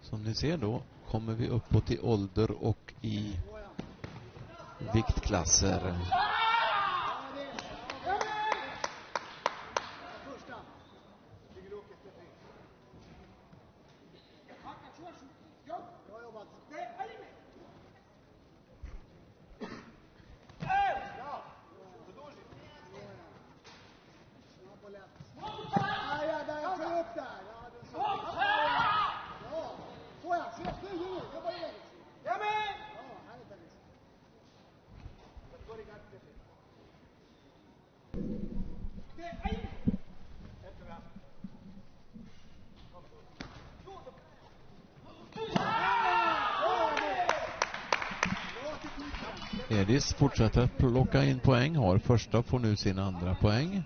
Som ni ser då kommer vi uppåt i ålder och i viktklasser. Edis fortsätter plocka in poäng, har första, får nu sin andra poäng.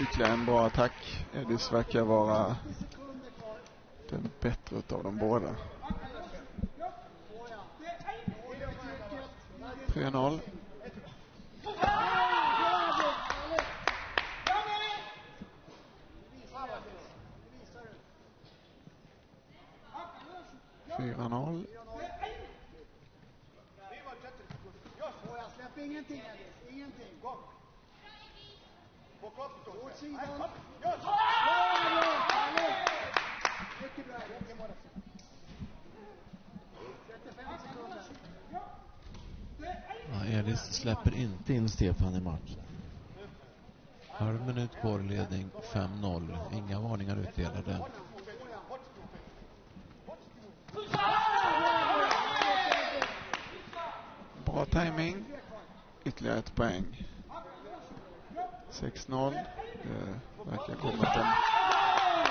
Ytterligare en bra attack. Edis verkar vara den bättre utav de båda. 3-0. 4-0. Ja, Elis släpper inte in Stefan i matchen. Halv minut kvar ledning, 5-0. Inga varningar utdelade. Timing. Ytterligare ett poäng. 6-0. Det verkar komma en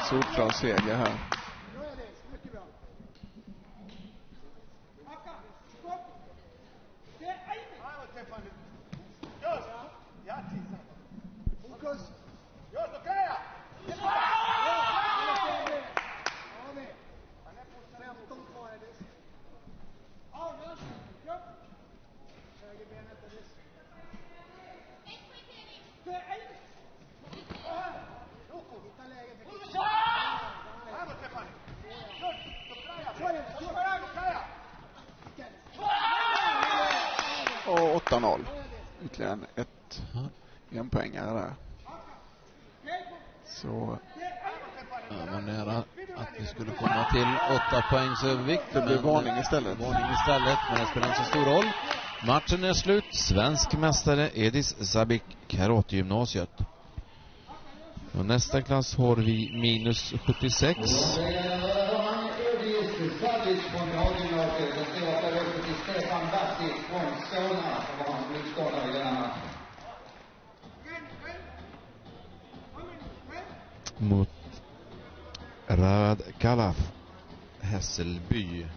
solklar seger här. Bra, Ellis. Mycket bra. Fokus. Ja, vi. 15 kvar, Ellis. Högerbenet, Ellis. Hitta läget. Och 8-0. Ytterligare en, ett, en poängare där. Så det var nära att vi skulle komma till åtta poängs övervikt. det men- varning istället. Varning istället, men det spelar inte så stor roll. Matchen är slut. Svensk mästare Edis Zabik Karatgymnasiet. Och nästa klass har vi minus 76. Roman Edis Savic från Gymnasiet. Den stora förlusten till Stefan Batic från Solna som var hans motståndare i denna match. Mot Rad Kalaf Hässelby.